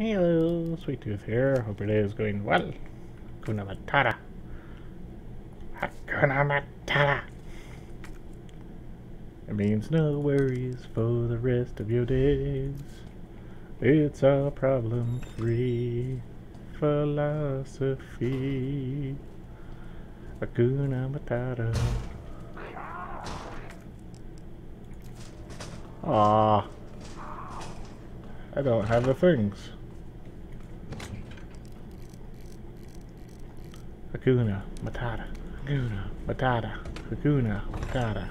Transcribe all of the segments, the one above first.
Hello, Sweet Tooth here. Hope your day is going well. Hakuna Matata. Hakuna Matata. It means no worries for the rest of your days. It's a problem-free philosophy. Hakuna Matata. Ah, I don't have the things. Hakuna Matata. Hakuna Matata. Hakuna Matata.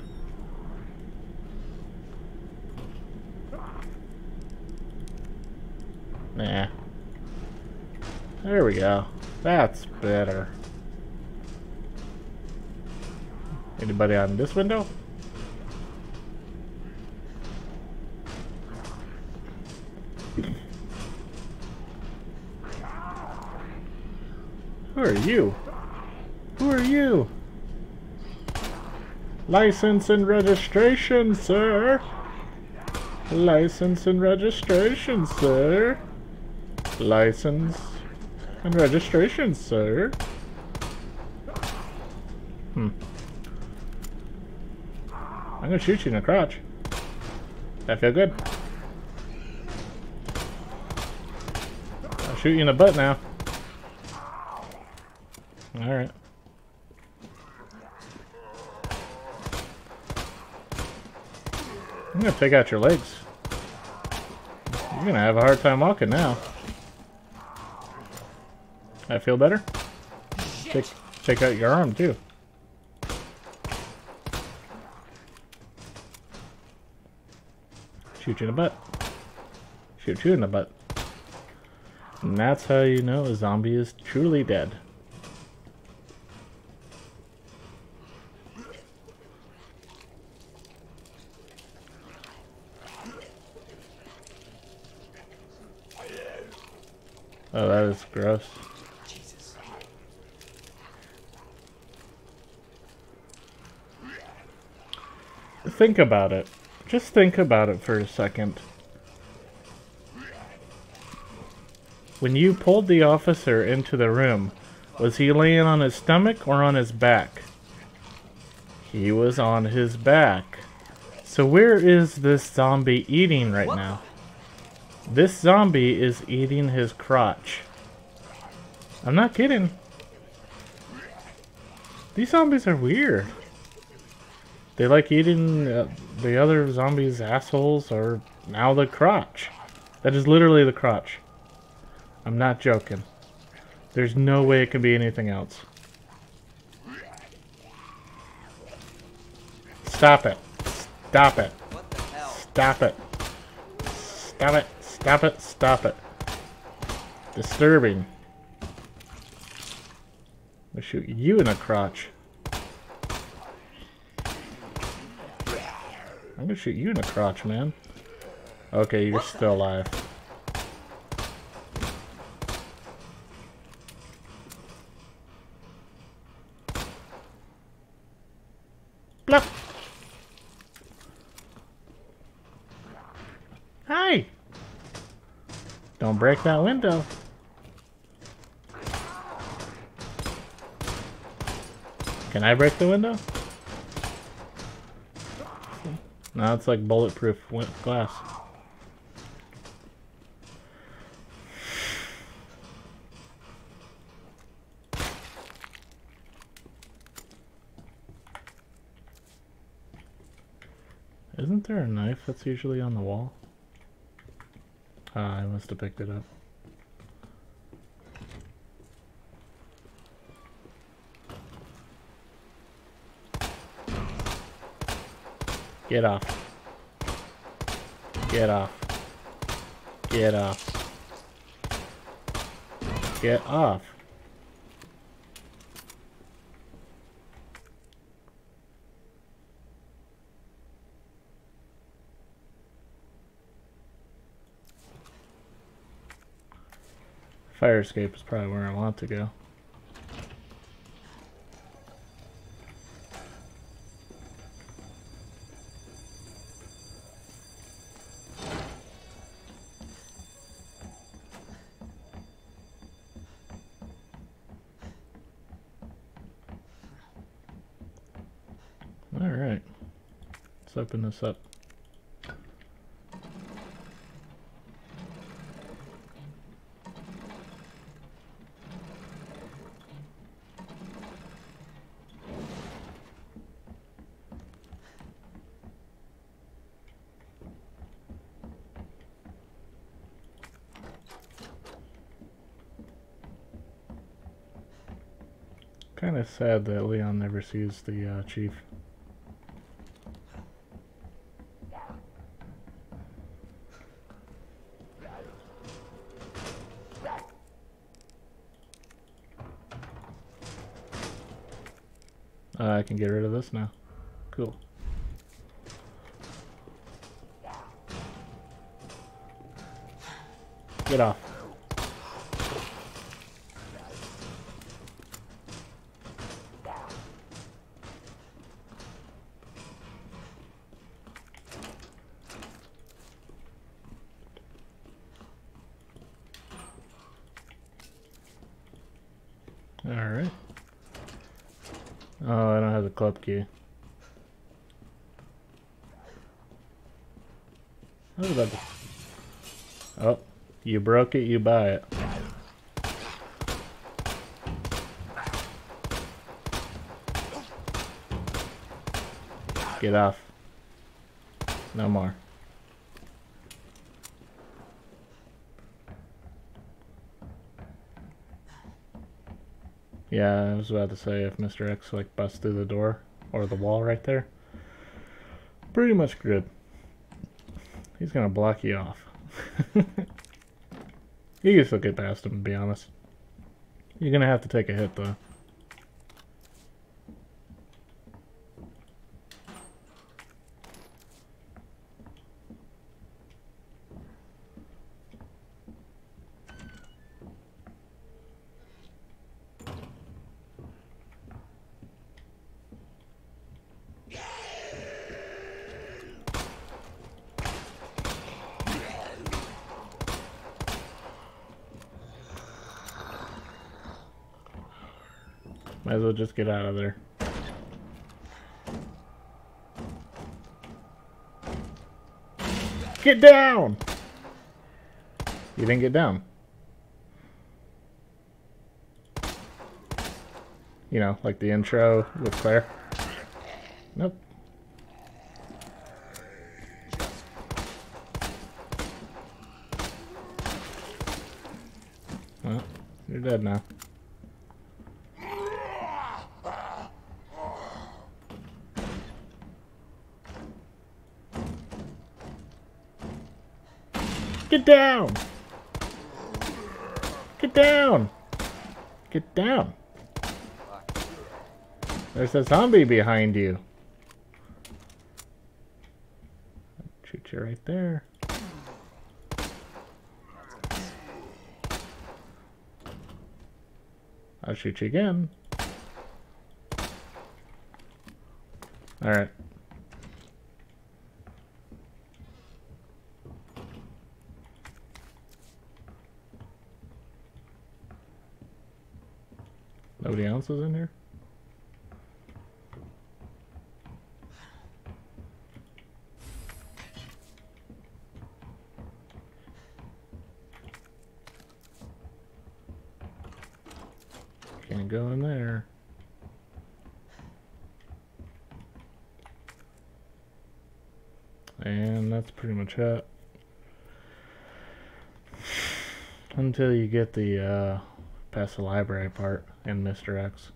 Nah. There we go. That's better. Anybody on this window? Who are you? Who are you? License and registration, sir. License and registration, sir. License and registration, sir. Hmm. I'm gonna shoot you in the crotch. That feel good? I'll shoot you in the butt now. Alright. I'm gonna take out your legs. You're gonna have a hard time walking now. I feel better? Take, take out your arm too. Shoot you in the butt. Shoot you in the butt. And that's how you know a zombie is truly dead. Oh, that is gross. Think about it. Just think about it for a second. When you pulled the officer into the room, was he laying on his stomach or on his back? He was on his back. So where is this zombie eating right now? This zombie is eating his crotch. I'm not kidding. These zombies are weird. They like eating uh, the other zombies' assholes or now the crotch. That is literally the crotch. I'm not joking. There's no way it can be anything else. Stop it. Stop it. Stop it. Stop it. Stop it. Stop it. Disturbing. I'll shoot you in the crotch. I'm gonna shoot you in the crotch, man. Okay, you're still alive. Break that window. Can I break the window? No, it's like bulletproof glass. Isn't there a knife that's usually on the wall? Ah, I must have picked it up. Get off. Get off. Get off. Get off. Fire escape is probably where I want to go. Alright, let's open this up. Sad that Leon never sees the uh, chief. Uh, I can get rid of this now. Cool. Get off. Alright. Oh, I don't have the club key. I was about to... Oh, you broke it, you buy it. Get off. No more. Yeah, I was about to say if Mr. X like busts through the door or the wall right there, pretty much good. He's gonna block you off. you can still get past him, to be honest. You're gonna have to take a hit though. Get out of there. Get down! You didn't get down. You know, like the intro with Claire. Nope. Well, you're dead now. Get down! Get down! Get down! There's a zombie behind you. Shoot you right there. I'll shoot you again. Alright. Nobody else is in here? Can't go in there. And that's pretty much it. Until you get the, uh, past the library part in Mr. X.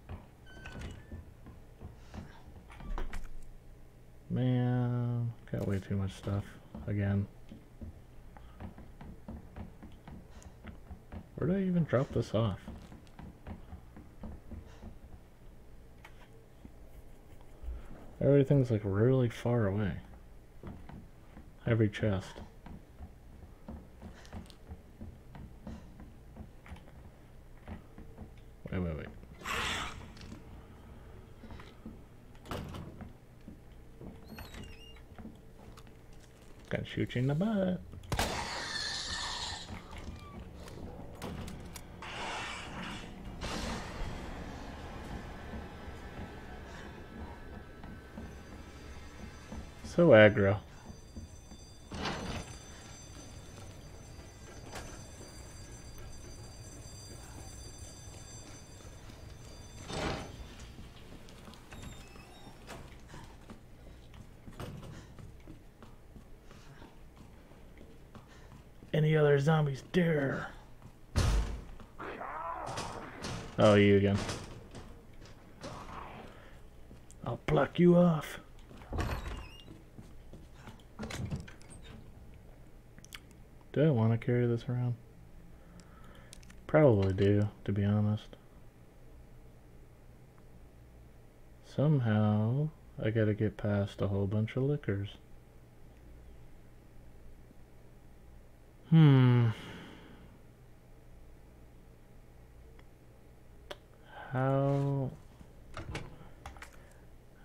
Man, got way too much stuff again. Where did I even drop this off? Everything's like really far away. Every chest. In the butt. So aggro. Any other zombies dare? Oh, you again. I'll pluck you off. Do I want to carry this around? Probably do, to be honest. Somehow, I gotta get past a whole bunch of Lickers. Hmm. How...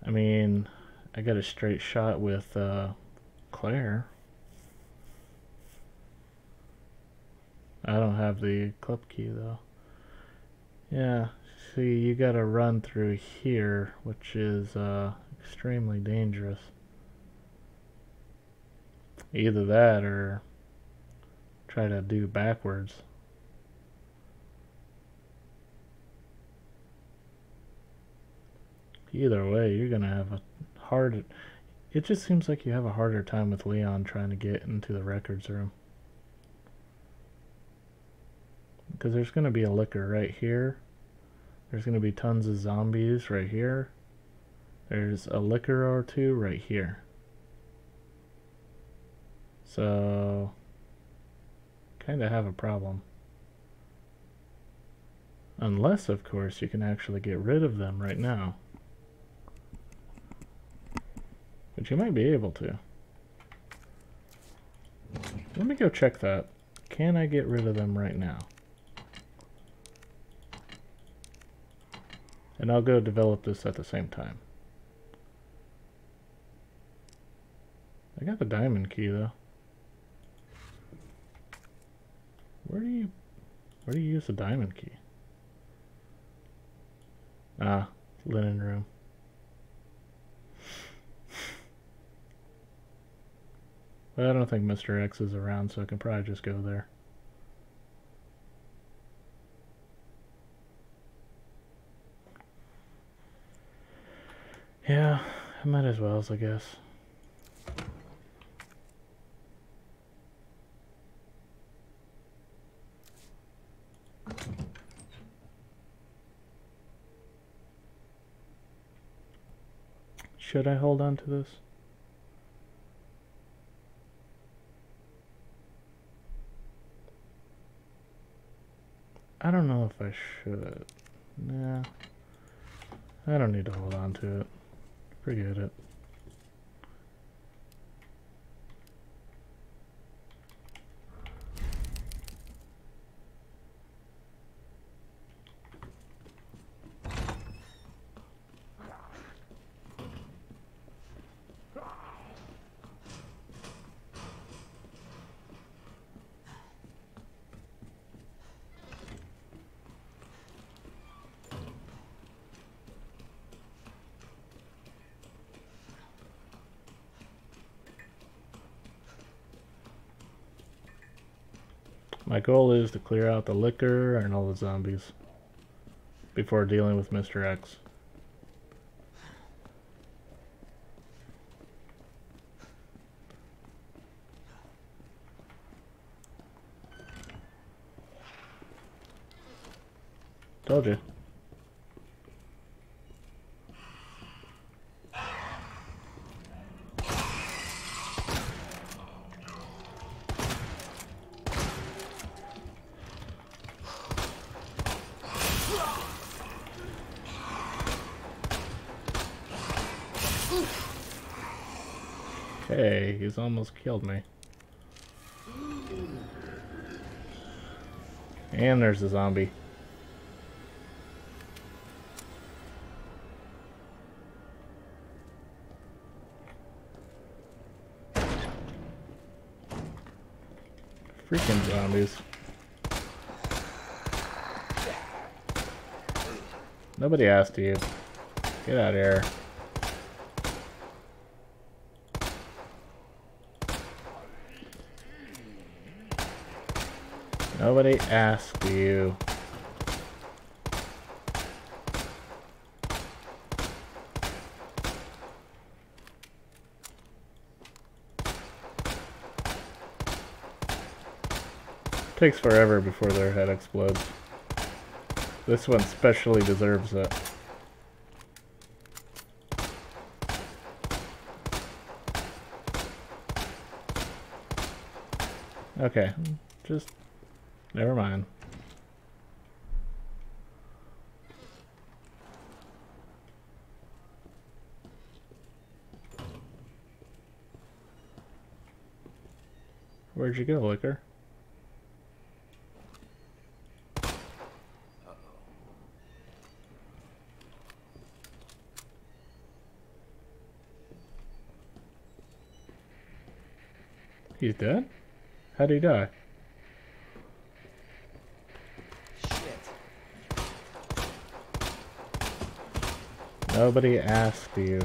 I mean, I got a straight shot with uh, Claire. I don't have the club key though. Yeah, see you gotta run through here, which is uh, extremely dangerous. Either that or try to do backwards. Either way, you're gonna have a hard. It just seems like you have a harder time with Leon trying to get into the records room. Because there's gonna be a Licker right here. There's gonna be tons of zombies right here. There's a Licker or two right here. So, kind of have a problem. Unless, of course, you can actually get rid of them right now. But you might be able to. Let me go check that. Can I get rid of them right now? And I'll go develop this at the same time. I got the diamond key though. Where do you where do you use the diamond key? Ah, linen room. Well, I don't think Mr. X is around, so I can probably just go there. Yeah, I might as well, I guess. Should I hold on to this? I don't know if I should. Nah. I don't need to hold on to it. Forget it. My goal is to clear out the Licker and all the zombies before dealing with Mr. X. Told you. Okay, he's almost killed me. And there's a zombie. Freaking zombies. Nobody asked you. Get out of here. Nobody asked you. Takes forever before their head explodes. This one specially deserves it. Okay, just never mind. Where'd you go, Licker? He's dead? How'd he die? Nobody asked you.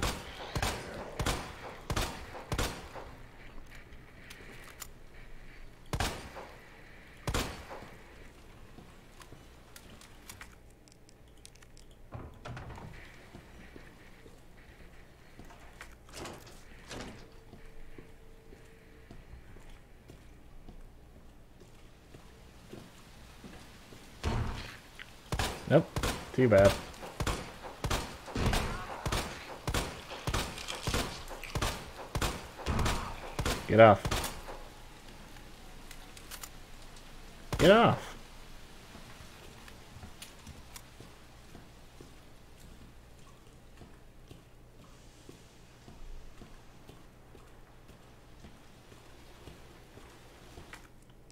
Nope. Too bad. Get off. Get off.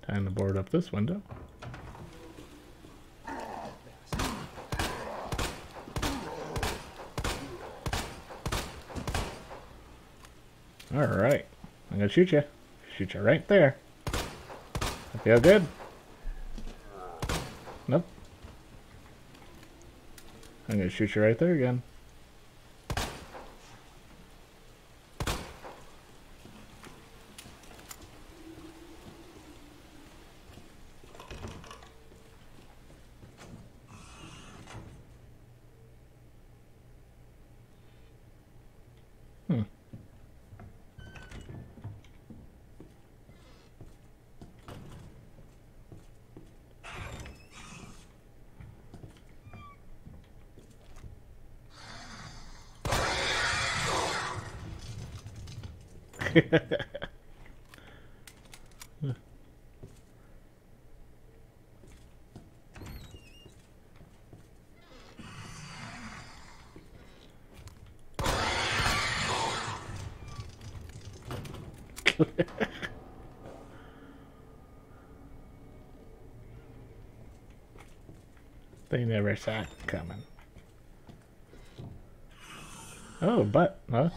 Time to board up this window. Alright. I'm gonna shoot you. Shoot you right there. I feel good. Nope. I'm gonna shoot you right there again. Hmm. They never saw it coming. Oh, but, huh?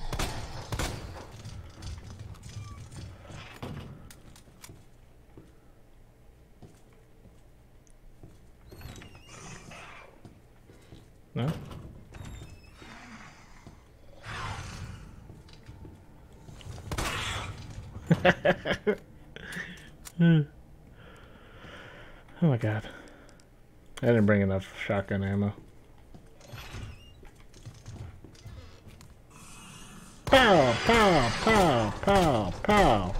No? oh my god. I didn't bring enough shotgun ammo. Pow, pow, pow, pow, pow.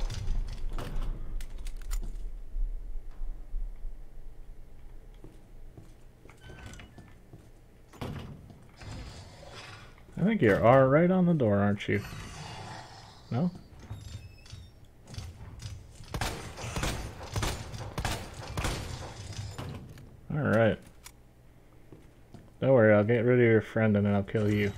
I think you are right on the door, aren't you? No? Alright. Don't worry, I'll get rid of your friend and then I'll kill you.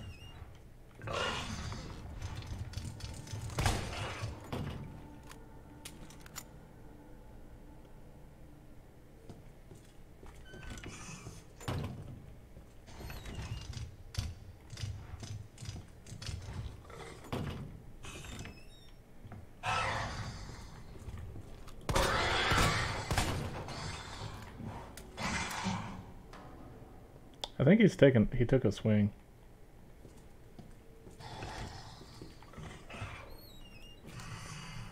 taken. He took a swing.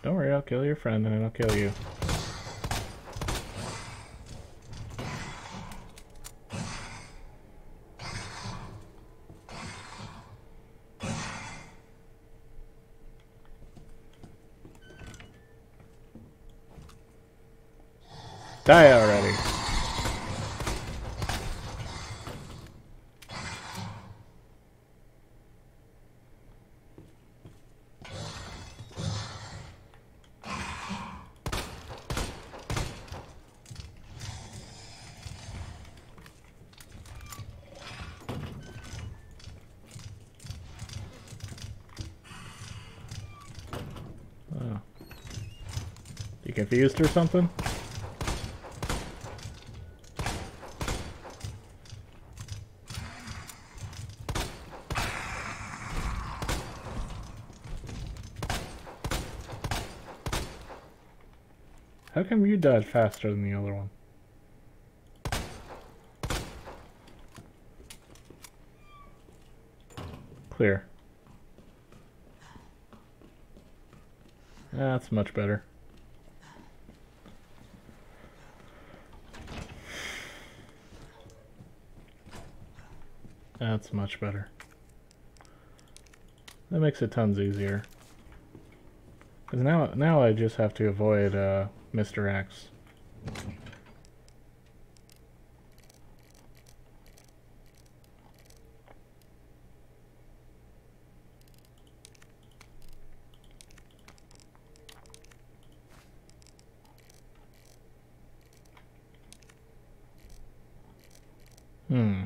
Don't worry, I'll kill your friend and then I'll kill you. Die already. Confused or something? How come you died faster than the other one? Clear. That's much better. That's much better. That makes it tons easier. Because now, now I just have to avoid uh, Mr. X. Hmm.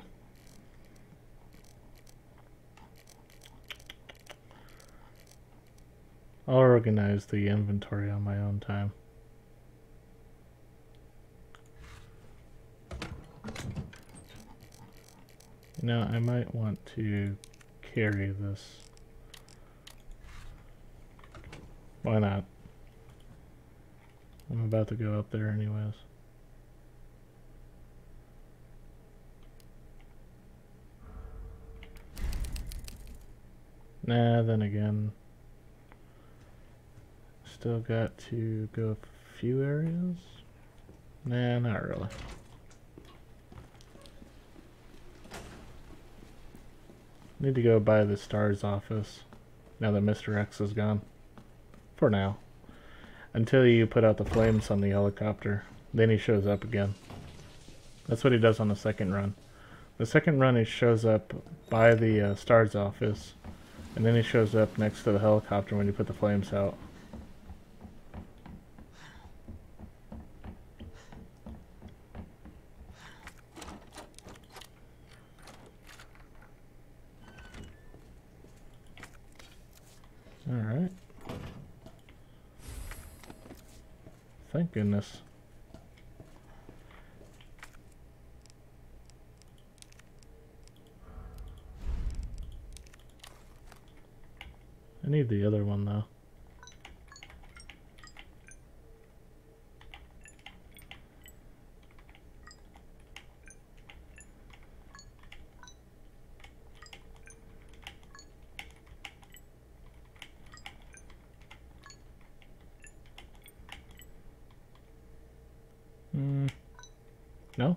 I'll organize the inventory on my own time. Know, I might want to carry this. Why not? I'm about to go up there anyways. Nah, then again. Still got to go a few areas? Nah, not really. Need to go by the STARS office now that Mr. X is gone. For now. Until you put out the flames on the helicopter. Then he shows up again. That's what he does on the second run. The second run he shows up by the uh, STARS office. And then he shows up next to the helicopter when you put the flames out. Alright. Thank goodness. I need the other one though. Hmm. No?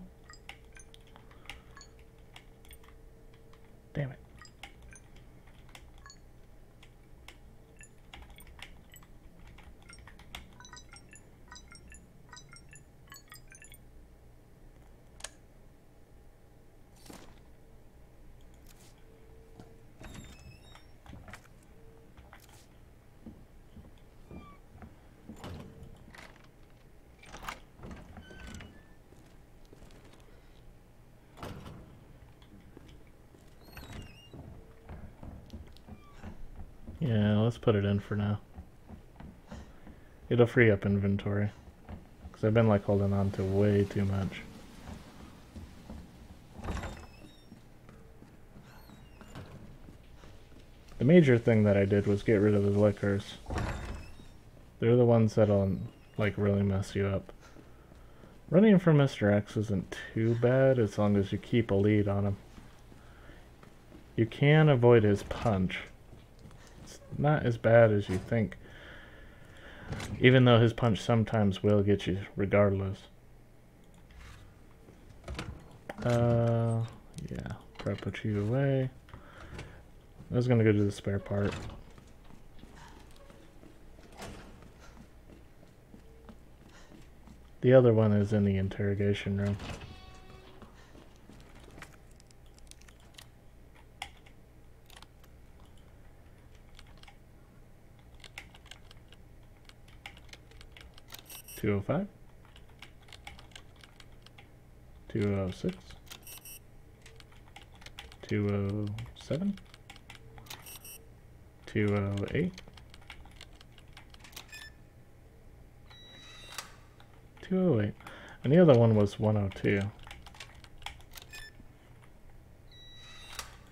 Put it in for now. It'll free up inventory. Because I've been like holding on to way too much. The major thing that I did was get rid of the Lickers. They're the ones that'll like really mess you up. Running from Mr. X isn't too bad as long as you keep a lead on him. You can avoid his punch not as bad as you think. Even though his punch sometimes will get you regardless. Uh, yeah, probably put you away. I was gonna go do the spare part. The other one is in the interrogation room. Two oh five. Two oh six. Two oh seven. Two oh eight. 208. And the other one was 102.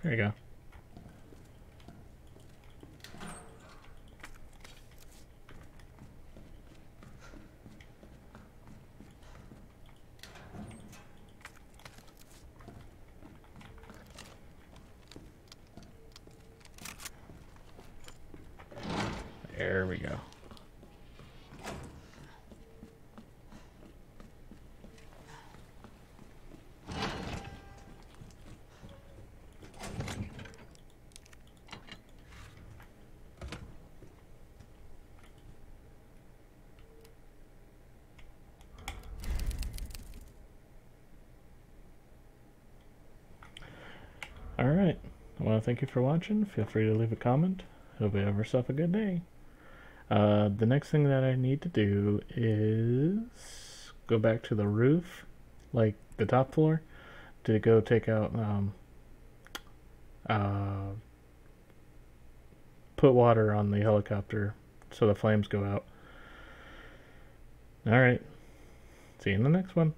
There you go. There we go. Alright. I want to thank you for watching. Feel free to leave a comment. Hope you have yourself a good day. Uh, the next thing that I need to do is go back to the roof, like the top floor, to go take out, um, uh, put water on the helicopter so the flames go out. Alright. See you in the next one.